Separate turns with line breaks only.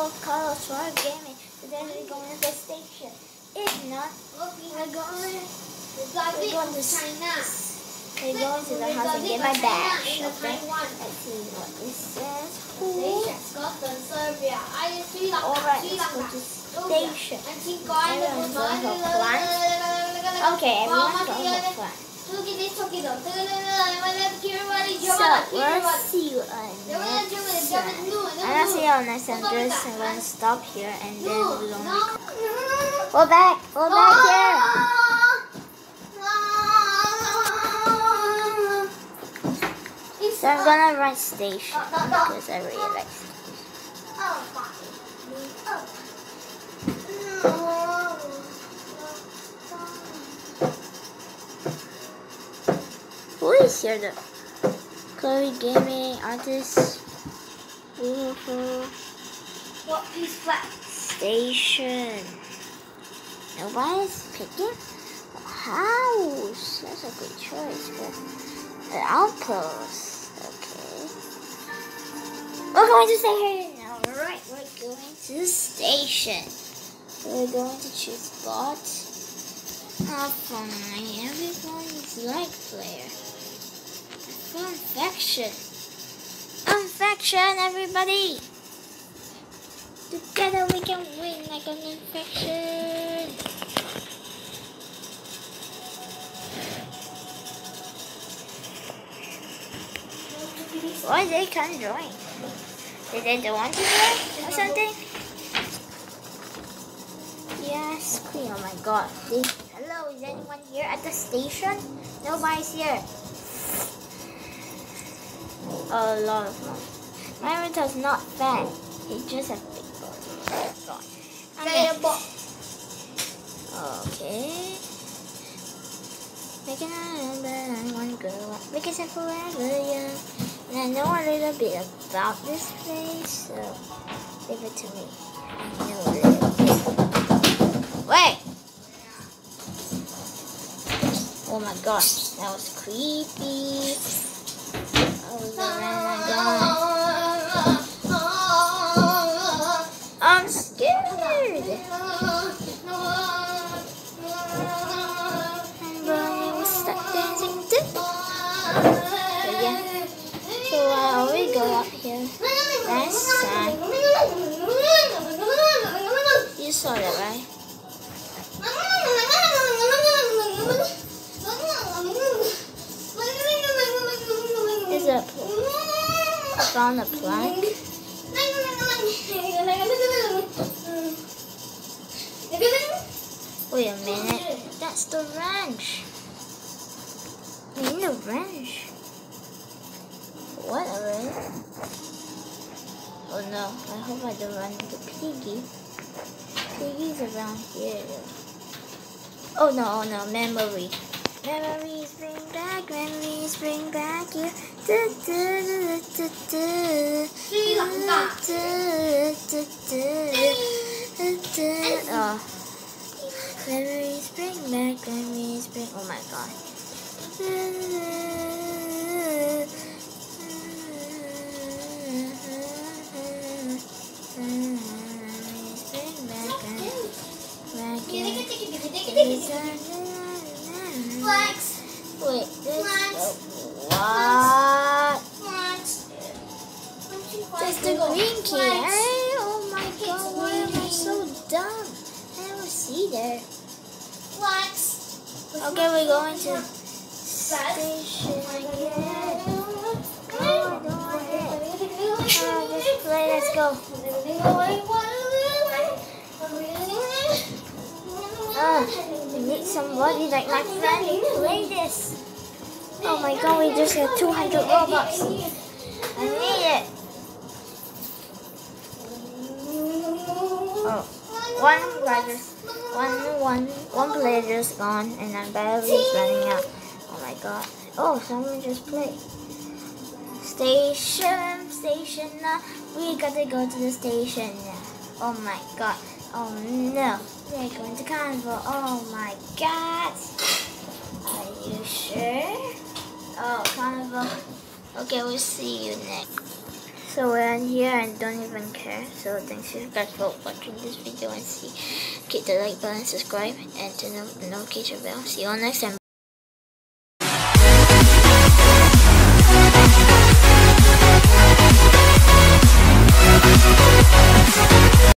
called Carl Schwab Gaming.
Today we're going to the station.
If not, we're going, we're going to
China.
We're going to the house and get my badge. Okay. Let's see what this says.
Scotland, Serbia.
Alright, let's go to station. Everyone's going for flight. Okay, everyone's going for flight fun. So, we'll see you on next time. And I'll see you on next time. Just I'm going to stop here and then we're going to... Go back! Go back here! So I'm gonna write station because I really like station. Is here though? Chloe Gaming, artist,
What piece flat?
station. Nobody's picking a house. That's a good choice. But an outpost. Okay. We're going to station. Alright, we're going to the station. We're going to choose spot. Oh, fine. is like player. Confection. Confection, everybody. Together we can win like an infection. Why they can't join? Did they don't want to join or something? Yes, Queen. Oh my God. Hello, is anyone here at the station? Nobody's here. A lot of fun. My inventor's not fat. He just has big body. God. Okay. Okay. Making a number and one girl. Making it forever young. And I know a little bit about this place, so give it to me. I know a little bit. Wait! Oh my gosh, that was creepy. I'm scared. Bonnie was stuck dancing too. So yeah. So uh, we go up here. Last time. You saw that, right? Found a plank. Wait a minute. That's the ranch. We need a ranch. What a ranch? Oh no, I hope I don't run into Piggy. Piggy's around here. Oh no, oh no, memory. Memories bring back, memories bring back you. Oh. Memories bring back, memories bring. Oh my god. Okay, we're going to station again. Play, let's go. Uh, we need somebody like my friend to play this. Oh my god, we just got 200 Robux. I need it. Oh, one guy one, one, one player just gone and I'm barely running out. Oh my god. Oh, someone just played. Station, station, uh, we gotta go to the station. Oh my god. Oh no. They're going to carnival. Oh my god. Are you sure? Oh, carnival. Okay, we'll see you next. So we're in here and don't even care. So thanks you guys for watching this video and see. Hit the like button, subscribe, and turn on the notification bell. See you all next time.